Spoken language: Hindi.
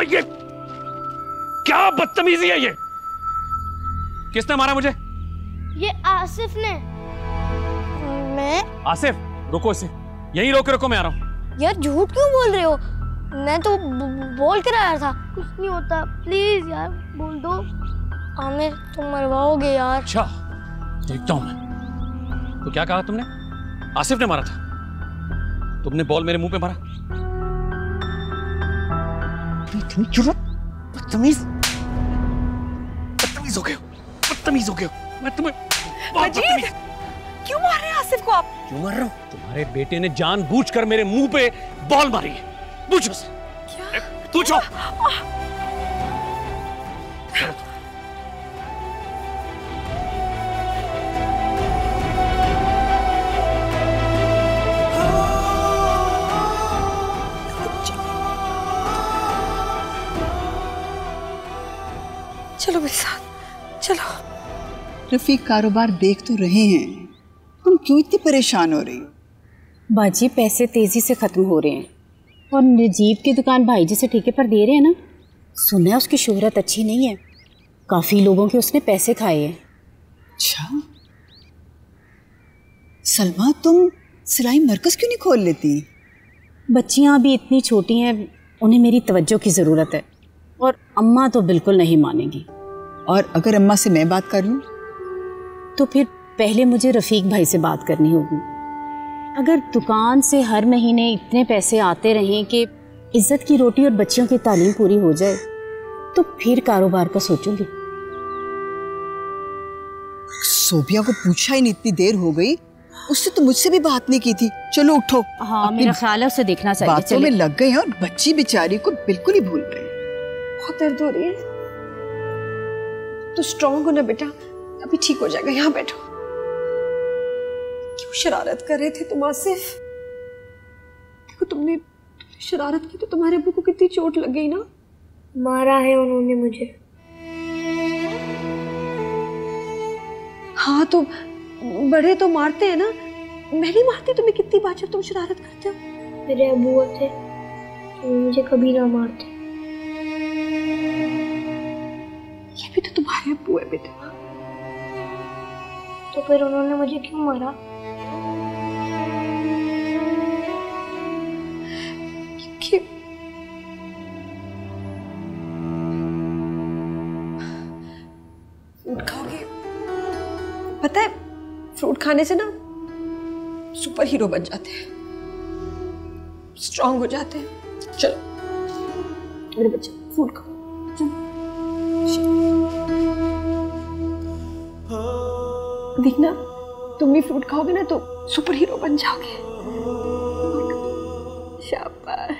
ओ ये क्या बदतमीजी है ये? किसने मारा मुझे? ये आसिफ ने। मैं? आसिफ रुको इसे। यहीं रोके रखो मैं आ रहा हूँ। यार झूठ क्यों बोल रहे हो? मैं तो बोल कर आया था। कुछ नहीं होता। प्लीज़ यार बोल दो। आमिर तुम मरवाओगे यार। अच्छा देखता हूँ मैं। तो क्या कहा तुमने? आसिफ ने मारा था। तुमने बॉल मेरे मुँह पे मारा। इतनी ज़रूरत बदतमीज। बदतमीज हो गए हो। बदतमीज हो गए हो। मैं तुम्हें अजीत! क्यों मार रहे हैं आसिफ को आप? क्यों मार रहा हूँ? तुम्हारे बेटे ने जानबूझकर मेरे मुँह पे बॉल मारी है। पूछो से पूछो। चलो मेरे साथ चलो। रफीक कारोबार देख तो रहे हैं। तुम क्यों इतनी परेशान हो रही हो? बाजी पैसे तेज़ी से खत्म हो रहे हैं। और नजीब की दुकान भाई जी से ठेके पर दे रहे हैं ना? सुना है उसकी शोहरत अच्छी नहीं है? काफ़ी लोगों के उसने पैसे खाए हैं। अच्छा। सलमा तुम सिलाई मरकज क्यों नहीं खोल लेती? बच्चियाँ अभी इतनी छोटी हैं उन्हें मेरी तवज्जो की ज़रूरत है। और अम्मा तो बिल्कुल नहीं मानेगी। और अगर अम्मा से मैं बात कर लूँ? तो फिर पहले मुझे रफ़ीक भाई से बात करनी होगी। अगर दुकान से हर महीने इतने पैसे आते रहें कि इज़्ज़त की रोटी और बच्चियों की तालीम पूरी हो जाए तो फिर कारोबार का सोचूँगी। सोबिया को पूछा ही नहीं इतनी देर हो गई। उससे तो मुझसे भी बात नहीं की थी। चलो उठो। हाँ मेरा ख्याल है उसे देखना चाहिए। बातों में लग गए हैं और बच्ची बेचारी को बिल्कुल ही भूल गए बहुत दर्द हो रही है। तो स्ट्रांग हो ना बेटा। अभी ठीक हो जाएगा यहाँ बैठो। क्यों शरारत कर रहे थे तुम आसिफ? देखो तुमने तुमने शरारत की तो तुम्हारे अबू को कितनी चोट लग गई ना। मारा है उन्होंने मुझे। हाँ तो बड़े तो मारते हैं ना। मैं नहीं मारती तुम्हें कितनी बार जब तुम शरारत करते हो? मेरे अबू थे तो मुझे कभी ना मारते। ये भी तो तुम्हारे अबू है बेटा तो फिर उन्होंने मुझे क्यों मारा? फ्रूट खाओगे। पता है फ्रूट खाने से ना सुपर हीरो बन जाते हैं। स्ट्रांग हो जाते हैं। चलो मेरे बच्चे फ्रूट खाओ। चलो। देखना तुम भी फ्रूट खाओगे ना तो सुपर हीरो बन जाओगे। शाबाश।